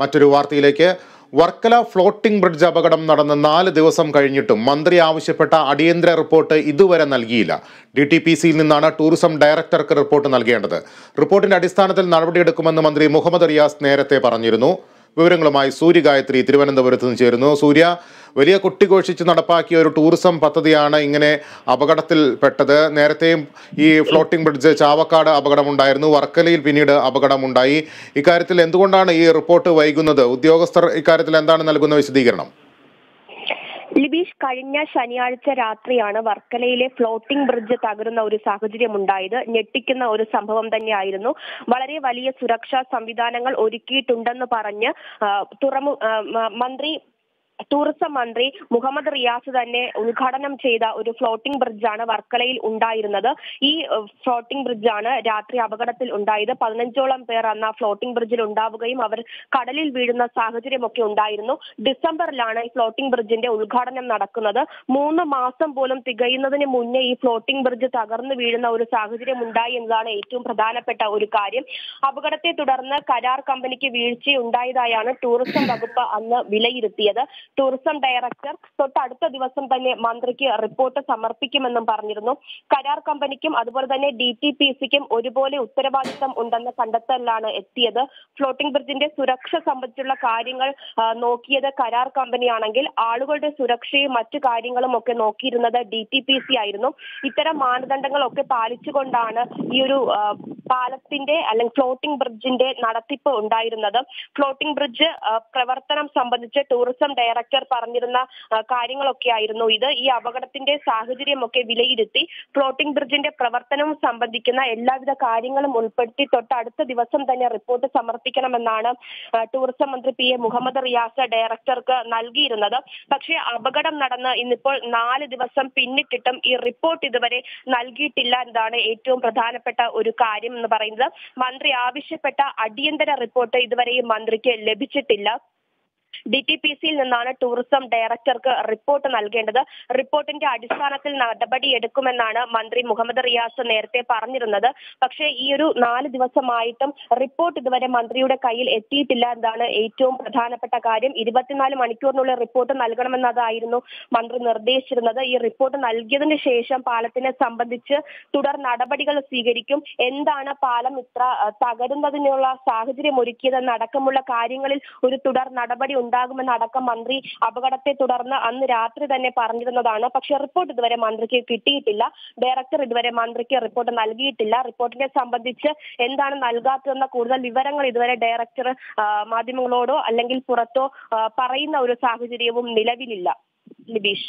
മറ്റൊരു വാർത്തയിലേക്ക്. Varkala floating bridge അപകടം നടന്ന നാല് ദിവസം കഴിഞ്ഞിട്ടും മന്ത്രി ആവശ്യപ്പെട്ട അടിയന്തര റിപ്പോർട്ട് ഇതുവരെ നൽകിയില്ല. ഡി ടി പി സിയിൽ നിന്നാണ് ടൂറിസം ഡയറക്ടർക്ക് റിപ്പോർട്ട് നൽകേണ്ടത്. റിപ്പോർട്ടിന്റെ അടിസ്ഥാനത്തിൽ നടപടിയെടുക്കുമെന്ന് മന്ത്രി മുഹമ്മദ് റിയാസ് നേരത്തെ പറഞ്ഞിരുന്നു. വിവരങ്ങളുമായി സൂര്യ ഗായത്രി തിരുവനന്തപുരത്ത് നിന്ന് ചേരുന്നു. സൂര്യ വലിയ കുട്ടിഘോഷിച്ച് നടപ്പാക്കിയ ഒരു ടൂറിസം പദ്ധതിയാണ് ഇങ്ങനെ അപകടത്തിൽപ്പെട്ടത്. നേരത്തെയും ഈ ഫ്ലോട്ടിംഗ് ബ്രിഡ്ജ് ചാവക്കാട് അപകടമുണ്ടായിരുന്നു. വർക്കലയിൽ പിന്നീട് അപകടമുണ്ടായി. ഇക്കാര്യത്തിൽ എന്തുകൊണ്ടാണ് ഈ റിപ്പോർട്ട് വൈകുന്നത്? ഉദ്യോഗസ്ഥർ ഇക്കാര്യത്തിൽ എന്താണ് നൽകുന്ന വിശദീകരണം? ലിബീഷ് കഴിഞ്ഞ ശനിയാഴ്ച രാത്രിയാണ് വർക്കലയിലെ ഫ്ലോട്ടിംഗ് ബ്രിഡ്ജ് തകരുന്ന ഒരു സാഹചര്യം ഉണ്ടായത് ഞെട്ടിക്കുന്ന ഒരു സംഭവം തന്നെയായിരുന്നു. വളരെ വലിയ സുരക്ഷാ സംവിധാനങ്ങൾ ഒരുക്കിയിട്ടുണ്ടെന്ന് പറഞ്ഞ് തുറമു മന്ത്രി ടൂറിസം മന്ത്രി മുഹമ്മദ് റിയാസ് തന്നെ ഉദ്ഘാടനം ചെയ്ത ഒരു ഫ്ലോട്ടിംഗ് ബ്രിഡ്ജാണ് വർക്കലയിൽ ഉണ്ടായിരുന്നത്. ഈ ഫ്ലോട്ടിംഗ് ബ്രിഡ്ജാണ് രാത്രി അപകടത്തിൽ ഉണ്ടായത്. പതിനഞ്ചോളം പേർ അന്ന് ഫ്ലോട്ടിംഗ് ബ്രിഡ്ജിൽ ഉണ്ടാവുകയും അവർ കടലിൽ വീഴുന്ന സാഹചര്യമൊക്കെ ഉണ്ടായിരുന്നു. ഡിസംബറിലാണ് ഈ ഫ്ലോട്ടിംഗ് ബ്രിഡ്ജിന്റെ ഉദ്ഘാടനം നടക്കുന്നത്. മൂന്ന് മാസം പോലും തികയുന്നതിന് മുന്നേ ഈ ഫ്ലോട്ടിംഗ് ബ്രിഡ്ജ് തകർന്നു വീഴുന്ന ഒരു സാഹചര്യം ഉണ്ടായി എന്നതാണ് ഏറ്റവും പ്രധാനപ്പെട്ട ഒരു കാര്യം. അപകടത്തെ തുടർന്ന് കരാർ കമ്പനിക്ക് വീഴ്ച വീഴ്ചയുണ്ടായതായാണ് ടൂറിസം വകുപ്പ് അന്ന് വിലയിരുത്തിയത്. ടൂറിസം ഡയറക്ടർ തൊട്ടടുത്ത ദിവസം തന്നെ മന്ത്രിക്ക് റിപ്പോർട്ട് സമർപ്പിക്കുമെന്നും പറഞ്ഞിരുന്നു. കരാർ കമ്പനിക്കും അതുപോലെ തന്നെ ഡി ടി പി സിക്കും ഒരുപോലെ ഉത്തരവാദിത്തം ഉണ്ടെന്ന കണ്ടെത്തലിലാണ് എത്തിയത്. ഫ്ലോട്ടിംഗ് ബ്രിഡ്ജിന്റെ സുരക്ഷ സംബന്ധിച്ചുള്ള കാര്യങ്ങൾ നോക്കിയത് കരാർ കമ്പനിയാണെങ്കിൽ ആളുകളുടെ സുരക്ഷയും മറ്റു കാര്യങ്ങളും ഒക്കെ നോക്കിയിരുന്നത് ഡി ടി പി സി ആയിരുന്നു. ഇത്തരം മാനദണ്ഡങ്ങളൊക്കെ പാലിച്ചുകൊണ്ടാണ് ഈ ഒരു പാലത്തിന്റെ അല്ലെങ്കിൽ ഫ്ലോട്ടിംഗ് ബ്രിഡ്ജിന്റെ നടത്തിപ്പ് ഉണ്ടായിരുന്നത്. ഫ്ലോട്ടിംഗ് ബ്രിഡ്ജ് പ്രവർത്തനം സംബന്ധിച്ച് ടൂറിസം ഡയറക്ടർ പറഞ്ഞിരുന്ന കാര്യങ്ങളൊക്കെ ആയിരുന്നു ഇത്. ഈ അപകടത്തിന്റെ സാഹചര്യമൊക്കെ വിലയിരുത്തി ഫ്ലോട്ടിംഗ് ബ്രിഡ്ജിന്റെ പ്രവർത്തനവും സംബന്ധിക്കുന്ന എല്ലാവിധ കാര്യങ്ങളും ഉൾപ്പെടുത്തി തൊട്ടടുത്ത ദിവസം തന്നെ റിപ്പോർട്ട് സമർപ്പിക്കണമെന്നാണ് ടൂറിസം മന്ത്രി പി. എ. മുഹമ്മദ് റിയാസ് ഡയറക്ടർക്ക് നൽകിയിരുന്നത്. പക്ഷേ അപകടം നടന്ന് ഇന്നിപ്പോൾ നാല് ദിവസം പിന്നിട്ടിട്ടും ഈ റിപ്പോർട്ട് ഇതുവരെ നൽകിയിട്ടില്ല എന്നതാണ് ഏറ്റവും പ്രധാനപ്പെട്ട ഒരു കാര്യം. എന്ന് പറയുന്നത്. മന്ത്രി ആവശ്യപ്പെട്ട അടിയന്തര റിപ്പോർട്ട് ഇതുവരെയും മന്ത്രിക്ക് ലഭിച്ചിട്ടില്ല. ഡി ടി പി സിയിൽ നിന്നാണ് ടൂറിസം ഡയറക്ടർക്ക് റിപ്പോർട്ട് നൽകേണ്ടത്. റിപ്പോർട്ടിന്റെ അടിസ്ഥാനത്തിൽ നടപടിയെടുക്കുമെന്നാണ് മന്ത്രി മുഹമ്മദ് റിയാസ് നേരത്തെ പറഞ്ഞിരുന്നത്. പക്ഷേ ഈ ഒരു നാല് ദിവസമായിട്ടും റിപ്പോർട്ട് ഇതുവരെ മന്ത്രിയുടെ കയ്യിൽ എത്തിയിട്ടില്ല എന്നതാണ് ഏറ്റവും പ്രധാനപ്പെട്ട കാര്യം. ഇരുപത്തിനാല് മണിക്കൂറിനുള്ളിൽ റിപ്പോർട്ട് നൽകണമെന്നതായിരുന്നു മന്ത്രി നിർദ്ദേശിച്ചിരുന്നത്. ഈ റിപ്പോർട്ട് നൽകിയതിന് ശേഷം പാലത്തിനെ സംബന്ധിച്ച് തുടർ നടപടികൾ സ്വീകരിക്കും. എന്താണ് പാലം ഇത്ര തകരുന്നതിനുള്ള സാഹചര്യം ഒരുക്കിയതെന്നടക്കമുള്ള കാര്യങ്ങളിൽ ഒരു തുടർ നടപടി ഉണ്ടാകുമെന്നടക്കം മന്ത്രി അപകടത്തെ തുടർന്ന് അന്ന് രാത്രി തന്നെ പറഞ്ഞിരുന്നതാണ്. പക്ഷെ റിപ്പോർട്ട് ഇതുവരെ മന്ത്രിക്ക് കിട്ടിയിട്ടില്ല. ഡയറക്ടർ ഇതുവരെ മന്ത്രിക്ക് റിപ്പോർട്ട് നൽകിയിട്ടില്ല. റിപ്പോർട്ടിനെ സംബന്ധിച്ച് എന്താണ് നൽകാത്തതെന്ന കൂടുതൽ വിവരങ്ങൾ ഇതുവരെ ഡയറക്ടർ മാധ്യമങ്ങളോടോ അല്ലെങ്കിൽ പുറത്തോ പറയുന്ന ഒരു സാഹചര്യവും നിലവിലില്ല. ലിബീഷ്.